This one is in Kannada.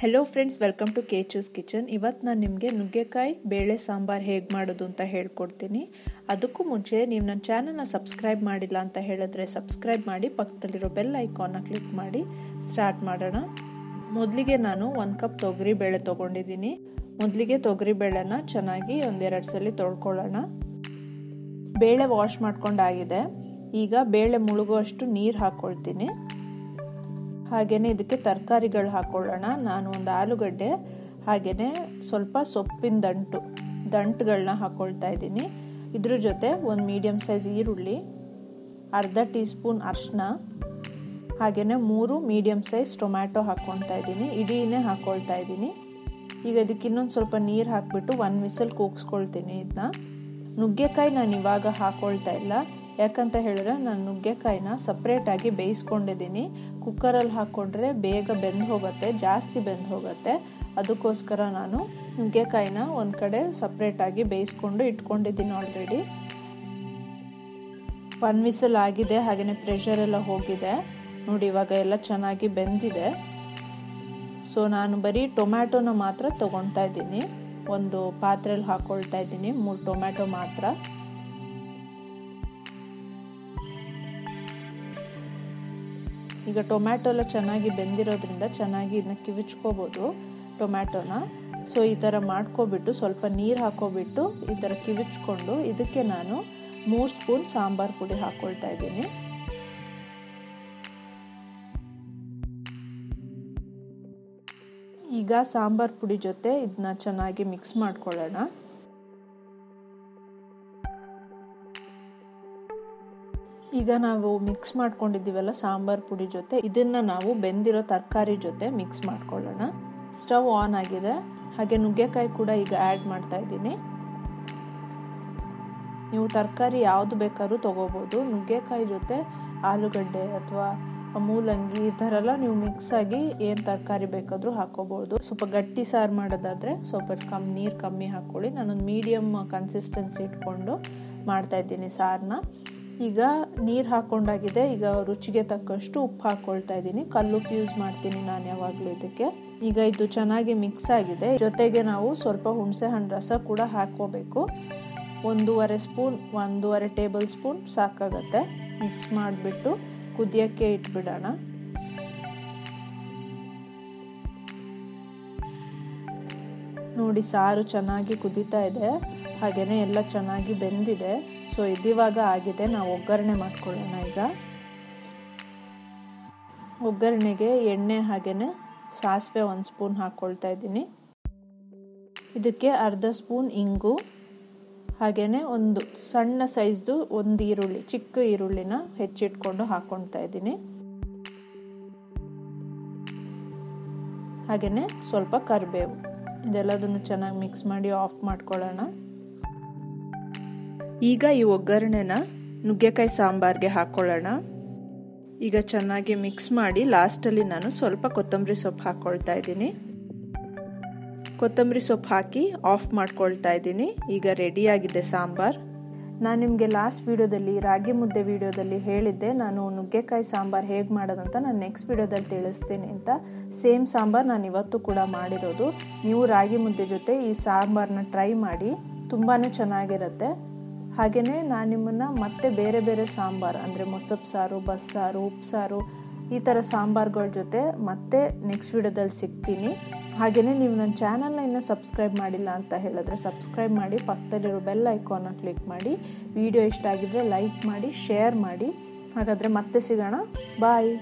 Hello friends welcome to Kechu's kitchen ಇವತ್ತು ನಾನು ನಿಮಗೆ ನುಗ್ಗೆಕಾಯಿ, ಬೇಳೆ, ಸಾಂಬಾರು ಹೇಗೆ ಮಾಡೋದು ಅಂತ ಹೇಳ್ಕೊಡ್ತೀನಿ. ಅದಕ್ಕೂ ಮುಂಚೆ ನೀವು ನನ್ನ ಚಾನಲ್ನ ಸಬ್ಸ್ಕ್ರೈಬ್ ಮಾಡಿಲ್ಲ ಅಂತ ಹೇಳಿದ್ರೆ ಸಬ್ಸ್ಕ್ರೈಬ್ ಮಾಡಿ, ಪಕ್ಕದಲ್ಲಿರೋ ಬೆಲ್ ಐಕಾನ್ನ ಕ್ಲಿಕ್ ಮಾಡಿ ಸ್ಟಾರ್ಟ್ ಮಾಡೋಣ. ಮೊದಲಿಗೆ ನಾನು ಒಂದು ಕಪ್ ತೊಗರಿ ಬೇಳೆ ತೊಗೊಂಡಿದ್ದೀನಿ. ಮೊದಲಿಗೆ ತೊಗರಿ ಬೇಳೆನ ಚೆನ್ನಾಗಿ ಒಂದೆರಡು ಸಲ ತೊಳ್ಕೊಳ್ಳೋಣ. ಬೇಳೆ ವಾಶ್ ಮಾಡ್ಕೊಂಡಾಗಿದೆ. ಈಗ ಬೇಳೆ ಮುಳುಗುವಷ್ಟು ನೀರು ಹಾಕ್ಕೊಳ್ತೀನಿ ಹಾಗೆಯೇ ಇದಕ್ಕೆ ತರಕಾರಿಗಳು ಹಾಕ್ಕೊಳ್ಳೋಣ ನಾನು ಒಂದು ಆಲೂಗಡ್ಡೆ ಹಾಗೆಯೇ ಸ್ವಲ್ಪ ಸೊಪ್ಪಿನ ದಂಟು ದಂಟುಗಳನ್ನ ಹಾಕ್ಕೊಳ್ತಾ ಇದ್ದೀನಿ. ಇದ್ರ ಜೊತೆ ಒಂದು ಮೀಡಿಯಮ್ ಸೈಜ್ ಈರುಳ್ಳಿ, ಅರ್ಧ ಟೀ ಸ್ಪೂನ್ ಅರ್ಶಿನ ಹಾಗೆಯೇ ಮೂರು ಮೀಡಿಯಮ್ ಸೈಜ್ ಟೊಮ್ಯಾಟೊ ಹಾಕ್ಕೊಳ್ತಾ ಇದ್ದೀನಿ. ಇಡೀನೇ ಹಾಕ್ಕೊಳ್ತಾ ಇದ್ದೀನಿ. ಈಗ ಇದಕ್ಕೆ ಇನ್ನೊಂದು ಸ್ವಲ್ಪ ನೀರು ಹಾಕಿಬಿಟ್ಟು ಒಂದು ವಿಸಲ್ ಕೂಗಿಸ್ಕೊಳ್ತೀನಿ ಇದನ್ನ. ನುಗ್ಗೆಕಾಯಿ ನಾನು ಇವಾಗ ಹಾಕ್ಕೊಳ್ತಾ ಇಲ್ಲ. ಯಾಕಂತ ಹೇಳಿದ್ರೆ ನಾನು ನುಗ್ಗೆಕಾಯಿನ ಸಪ್ರೇಟಾಗಿ ಬೇಯಿಸ್ಕೊಂಡಿದ್ದೀನಿ. ಕುಕ್ಕರಲ್ಲಿ ಹಾಕ್ಕೊಂಡ್ರೆ ಬೇಗ ಬೆಂದು ಹೋಗುತ್ತೆ, ಜಾಸ್ತಿ ಬೆಂದು ಹೋಗುತ್ತೆ. ಅದಕ್ಕೋಸ್ಕರ ನಾನು ನುಗ್ಗೆಕಾಯಿನ ಒಂದು ಕಡೆ ಸಪ್ರೇಟಾಗಿ ಬೇಯಿಸ್ಕೊಂಡು ಇಟ್ಕೊಂಡಿದ್ದೀನಿ ಆಲ್ರೆಡಿ ಒನ್ ವಿಸಲ್ ಆಗಿದೆ ಹಾಗೆಯೇ ಪ್ರೆಷರ್ ಎಲ್ಲ ಹೋಗಿದೆ. ನೋಡಿ, ಇವಾಗ ಎಲ್ಲ ಚೆನ್ನಾಗಿ ಬೆಂದಿದೆ. ಸೊ ನಾನು ಬರೀ ಟೊಮ್ಯಾಟೊನ ಮಾತ್ರ ತೊಗೊಳ್ತಾ ಇದ್ದೀನಿ. ಒಂದು ಪಾತ್ರೆಯಲ್ಲಿ ಹಾಕ್ಕೊಳ್ತಾ ಇದ್ದೀನಿ, ಮೂರು ಟೊಮ್ಯಾಟೊ ಮಾತ್ರ. ಈಗ ಟೊಮ್ಯಾಟೊ ಎಲ್ಲ ಚೆನ್ನಾಗಿ ಬೆಂದಿರೋದ್ರಿಂದ ಚೆನ್ನಾಗಿ ಇದನ್ನ ಕಿವಿಚ್ಕೋಬೋದು ಟೊಮ್ಯಾಟೊನ. ಸೊ ಈ ಥರ ಮಾಡ್ಕೊಬಿಟ್ಟು ಸ್ವಲ್ಪ ನೀರು ಹಾಕೋಬಿಟ್ಟು ಈ ಥರ ಕಿವಿಚ್ಕೊಂಡು ಇದಕ್ಕೆ ನಾನು ಮೂರು ಸ್ಪೂನ್ ಸಾಂಬಾರು ಪುಡಿ ಹಾಕ್ಕೊಳ್ತಾ ಇದ್ದೀನಿ. ಈಗ ಸಾಂಬಾರ್ ಪುಡಿ ಜೊತೆ ಇದನ್ನ ಚೆನ್ನಾಗಿ ಮಿಕ್ಸ್ ಮಾಡ್ಕೊಳ್ಳೋಣ. ಈಗ ನಾವು ಮಿಕ್ಸ್ ಮಾಡ್ಕೊಂಡಿದ್ದೀವಲ್ಲ ಸಾಂಬಾರ್ ಪುಡಿ ಜೊತೆ. ಇದನ್ನ ನಾವು ಬೆಂದಿರೋ ತರಕಾರಿ ಜೊತೆ ಮಿಕ್ಸ್ ಮಾಡ್ಕೊಳ್ಳೋಣ. ಸ್ಟವ್ ಆನ್ ಆಗಿದೆ. ಹಾಗೆ ನುಗ್ಗೆಕಾಯಿ ಕೂಡ ಈಗ ಆ್ಯಡ್ ಮಾಡ್ತಾ ಇದ್ದೀನಿ. ನೀವು ತರಕಾರಿ ಯಾವುದು ಬೇಕಾದ್ರೂ ತೊಗೋಬೋದು. ನುಗ್ಗೆಕಾಯಿ ಜೊತೆ ಆಲೂಗಡ್ಡೆ ಅಥವಾ ಮೂಲಂಗಿ ಈ ಥರ ಎಲ್ಲ ನೀವು ಮಿಕ್ಸ್ ಆಗಿ ಏನು ತರಕಾರಿ ಬೇಕಾದರೂ ಹಾಕೋಬೋದು. ಸ್ವಲ್ಪ ಗಟ್ಟಿ ಸಾರು ಮಾಡೋದಾದರೆ ಸ್ವಲ್ಪ ಕಮ್ಮಿ ನೀರು ಕಮ್ಮಿ ಹಾಕ್ಕೊಳ್ಳಿ ನಾನೊಂದು ಮೀಡಿಯಮ್ ಕನ್ಸಿಸ್ಟೆನ್ಸಿ ಇಟ್ಕೊಂಡು ಮಾಡ್ತಾಯಿದ್ದೀನಿ ಸಾರನ್ನ ಈಗ ನೀರು ಹಾಕೊಂಡಾಗಿದೆ. ಈಗ ರುಚಿಗೆ ತಕ್ಕಷ್ಟು ಉಪ್ಪು ಹಾಕ್ಕೊಳ್ತಾ ಇದ್ದೀನಿ. ಕಲ್ಲುಪ್ಪು ಯೂಸ್ ಮಾಡ್ತೀನಿ ನಾನು ಯಾವಾಗಲೂ ಇದಕ್ಕೆ. ಈಗ ಇದು ಚೆನ್ನಾಗಿ ಮಿಕ್ಸ್ ಆಗಿದೆ. ಜೊತೆಗೆ ನಾವು ಸ್ವಲ್ಪ ಹುಣಸೆ ಹಣ್ಣು ರಸ ಕೂಡ ಹಾಕ್ಕೋಬೇಕು. ಒಂದೂವರೆ ಸ್ಪೂನ್ ಒಂದೂವರೆ ಟೇಬಲ್ ಸ್ಪೂನ್ ಸಾಕಾಗತ್ತೆ. ಮಿಕ್ಸ್ ಮಾಡಿಬಿಟ್ಟು ಕುದಿಯೋಕ್ಕೆ ಇಟ್ಬಿಡೋಣ. ನೋಡಿ ಸಾರು ಚೆನ್ನಾಗಿ ಕುದೀತಾ ಇದೆ. ಹಾಗೆಯೇ ಎಲ್ಲ ಚೆನ್ನಾಗಿ ಬೆಂದಿದೆ. ಸೊ ಇದಿವಾಗ ಆಗಿದೆ, ನಾವು ಒಗ್ಗರಣೆ ಮಾಡ್ಕೊಳ್ಳೋಣ ಈಗ. ಒಗ್ಗರಣೆಗೆ ಎಣ್ಣೆ ಹಾಗೆಯೇ ಸಾಸಿವೆ ಒಂದು ಸ್ಪೂನ್ ಹಾಕ್ಕೊಳ್ತಾ ಇದ್ದೀನಿ. ಇದಕ್ಕೆ ಅರ್ಧ ಸ್ಪೂನ್ ಇಂಗು ಹಾಗೆಯೇ ಒಂದು ಸಣ್ಣ ಸೈಜ್ದು ಒಂದು ಈರುಳ್ಳಿ, ಚಿಕ್ಕ ಈರುಳ್ಳಿನ ಹೆಚ್ಚಿಟ್ಕೊಂಡು ಹಾಕ್ಕೊಳ್ತಾ ಇದ್ದೀನಿ. ಹಾಗೆಯೇ ಸ್ವಲ್ಪ ಕರಿಬೇವು, ಇದೆಲ್ಲದನ್ನು ಚೆನ್ನಾಗಿ ಮಿಕ್ಸ್ ಮಾಡಿ ಆಫ್ ಮಾಡ್ಕೊಳ್ಳೋಣ. ಈಗ ಈ ಒಗ್ಗರಣೆನ ನುಗ್ಗೆಕಾಯಿ ಸಾಂಬಾರ್ಗೆ ಹಾಕ್ಕೊಳ್ಳೋಣ ಈಗ ಚೆನ್ನಾಗಿ ಮಿಕ್ಸ್ ಮಾಡಿ ಲಾಸ್ಟಲ್ಲಿ ನಾನು ಸ್ವಲ್ಪ ಕೊತ್ತಂಬರಿ ಸೊಪ್ಪು ಹಾಕ್ಕೊಳ್ತಾ ಇದ್ದೀನಿ. ಕೊತ್ತಂಬರಿ ಸೊಪ್ಪು ಹಾಕಿ ಆಫ್ ಮಾಡ್ಕೊಳ್ತಾ ಇದ್ದೀನಿ. ಈಗ ರೆಡಿಯಾಗಿದೆ ಸಾಂಬಾರ್. ನಾನು ನಿಮಗೆ ಲಾಸ್ಟ್ ವೀಡಿಯೋದಲ್ಲಿ, ರಾಗಿ ಮುದ್ದೆ ವೀಡಿಯೋದಲ್ಲಿ ಹೇಳಿದ್ದೆ. ನಾನು ನುಗ್ಗೆಕಾಯಿ ಸಾಂಬಾರು ಹೇಗೆ ಮಾಡೋದಂತ ನಾನು ನೆಕ್ಸ್ಟ್ ವೀಡಿಯೋದಲ್ಲಿ ತಿಳಿಸ್ತೀನಿ ಅಂತ. ಸೇಮ್ ಸಾಂಬಾರು ನಾನು ಇವತ್ತು ಕೂಡ ಮಾಡಿರೋದು. ನೀವು ರಾಗಿ ಮುದ್ದೆ ಜೊತೆ ಈ ಸಾಂಬಾರನ್ನ ಟ್ರೈ ಮಾಡಿ. ತುಂಬಾ ಚೆನ್ನಾಗಿರುತ್ತೆ. ಹಾಗೆಯೇ ನಾನು ನಿಮ್ಮನ್ನು ಮತ್ತೆ ಬೇರೆ ಬೇರೆ ಸಾಂಬಾರು, ಅಂದರೆ ಮೊಸಪ್ ಸಾರು ಬಸ್ಸಾರು ಉಪ್ಸಾರು ಈ ಥರ ಸಾಂಬಾರುಗಳ ಜೊತೆ ಮತ್ತೆ ನೆಕ್ಸ್ಟ್ ವಿಡಿಯೋದಲ್ಲಿ ಸಿಗ್ತೀನಿ. ಹಾಗೆಯೇ ನೀವು ನನ್ನ ಚಾನಲ್ನ ಇನ್ನೂ ಸಬ್ಸ್ಕ್ರೈಬ್ ಮಾಡಿಲ್ಲ ಅಂತ ಹೇಳಿದ್ರೆ ಸಬ್ಸ್ಕ್ರೈಬ್ ಮಾಡಿ, ಪಕ್ಕದಲ್ಲಿರೋ ಬೆಲ್ ಐಕಾನ್ನ ಕ್ಲಿಕ್ ಮಾಡಿ, ವಿಡಿಯೋ ಇಷ್ಟ ಆಗಿದ್ರೆ ಲೈಕ್ ಮಾಡಿ, ಶೇರ್ ಮಾಡಿ. ಹಾಗಾದರೆ ಮತ್ತೆ ಸಿಗೋಣ. ಬಾಯ್.